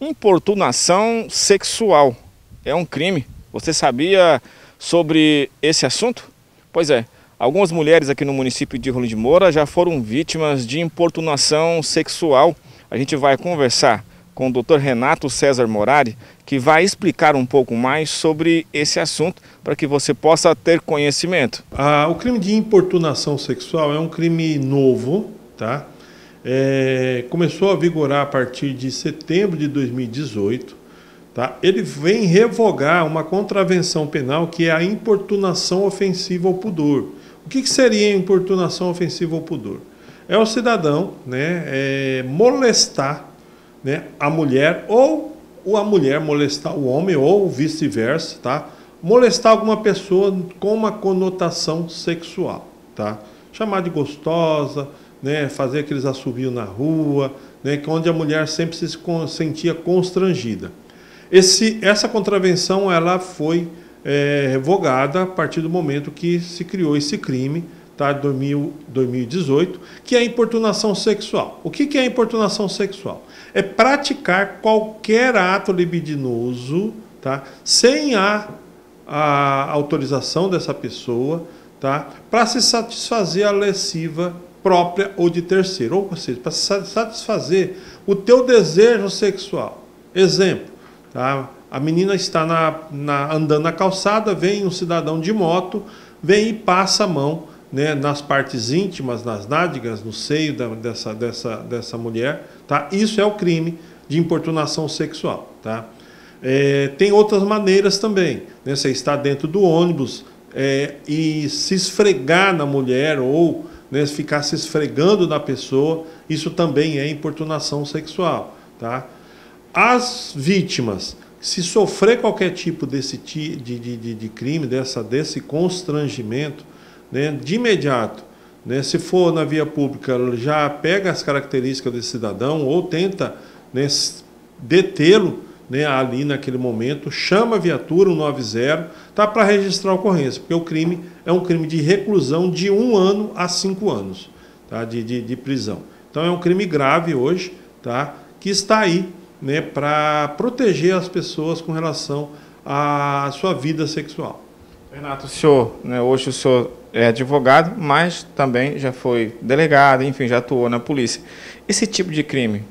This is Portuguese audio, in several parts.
Importunação sexual é um crime. Você sabia sobre esse assunto? Pois é, algumas mulheres aqui no município de Rolim de Moura já foram vítimas de importunação sexual. A gente vai conversar com o Dr. Renato César Morari, que vai explicar um pouco mais sobre esse assunto para que você possa ter conhecimento. Ah, o crime de importunação sexual é um crime novo, tá? É, começou a vigorar a partir de setembro de 2018. Tá? Ele vem revogar uma contravenção penal que é a importunação ofensiva ao pudor. O que, que seria importunação ofensiva ao pudor? É o cidadão né, é, molestar né, a mulher ou a mulher molestar o homem ou vice-versa, tá? Molestar alguma pessoa com uma conotação sexual, tá? Chamar de gostosa, né, fazer aqueles assobios na rua, né, onde a mulher sempre se sentia constrangida. Esse, essa contravenção ela foi é, revogada a partir do momento que se criou esse crime, tá, 2018, que é a importunação sexual. O que, que é a importunação sexual? É praticar qualquer ato libidinoso tá, sem a, a autorização dessa pessoa tá, para se satisfazer a lesiva própria ou de terceiro, ou seja, para satisfazer o teu desejo sexual. Exemplo, tá? a menina está na, na, andando na calçada, vem um cidadão de moto, vem e passa a mão né, nas partes íntimas, nas nádegas, no seio da, dessa, dessa, dessa mulher. Tá? Isso é o crime de importunação sexual. Tá? É, tem outras maneiras também. Né? Você está dentro do ônibus é, e se esfregar na mulher ou né, ficar se esfregando na pessoa, isso também é importunação sexual. Tá? As vítimas, se sofrer qualquer tipo desse de, de, de, de crime, dessa, desse constrangimento, né, de imediato, né, se for na via pública, já pega as características desse cidadão ou tenta né, detê-lo né, ali naquele momento, chama a viatura 190 tá, para registrar a ocorrência, porque o crime é um crime de reclusão de um ano a cinco anos tá, de, de, de prisão. Então é um crime grave hoje, tá, que está aí né, para proteger as pessoas com relação à sua vida sexual. Renato, o senhor, né, hoje o senhor é advogado, mas também já foi delegado, enfim, já atuou na polícia. Esse tipo de crime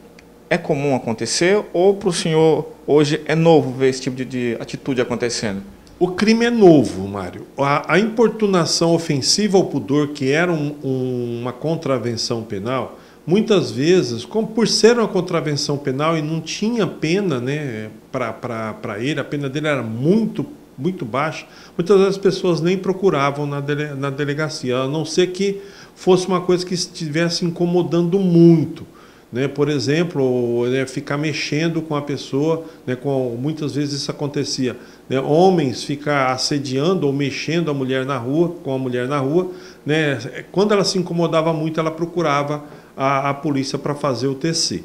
é comum acontecer ou para o senhor hoje é novo ver esse tipo de, de, atitude acontecendo? O crime é novo, Mário. A, a importunação ofensiva ao pudor, que era um, um, uma contravenção penal, muitas vezes, como por ser uma contravenção penal e não tinha pena né, para ele, a pena dele era muito, muito baixa, muitas vezes as pessoas nem procuravam na, dele, na delegacia, a não ser que fosse uma coisa que estivesse incomodando muito. Né, por exemplo, né, ficar mexendo com a pessoa, né, com, muitas vezes isso acontecia. Né, homens ficar assediando ou mexendo a mulher na rua, com a mulher na rua. Né, quando ela se incomodava muito, ela procurava a, a polícia para fazer o TC.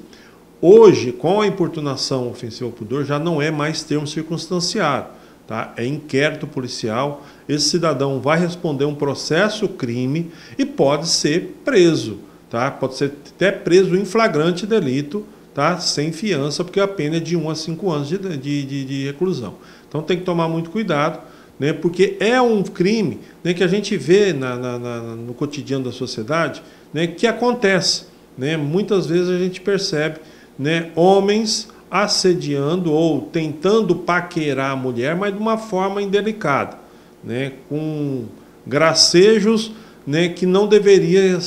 Hoje, com a importunação ofensiva ao pudor, já não é mais termo circunstanciado. Tá? É inquérito policial. Esse cidadão vai responder um processo crime e pode ser preso tá? Pode ser até preso em flagrante delito, tá? Sem fiança, porque a pena é de 1 a 5 anos de, de, de, de reclusão. Então tem que tomar muito cuidado, né? Porque é um crime né, que a gente vê na, na, na, no cotidiano da sociedade, né? Que acontece, né? Muitas vezes a gente percebe, né? Homens assediando ou tentando paquerar a mulher, mas de uma forma indelicada, né? Com gracejos, né? Que não deveria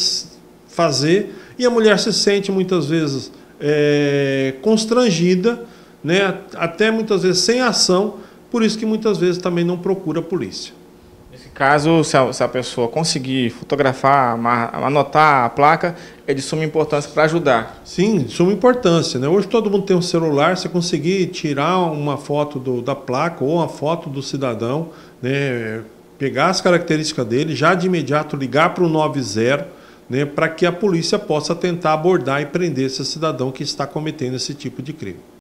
fazer, e a mulher se sente muitas vezes é, constrangida, né, até muitas vezes sem ação, por isso que muitas vezes também não procura a polícia. Nesse caso, se a, se a pessoa conseguir fotografar, anotar a placa, é de suma importância para ajudar. Sim, de suma importância. Né? Hoje todo mundo tem um celular, você conseguir tirar uma foto do, da placa ou uma foto do cidadão, né? pegar as características dele, já de imediato ligar para o 90 né, para que a polícia possa tentar abordar e prender esse cidadão que está cometendo esse tipo de crime.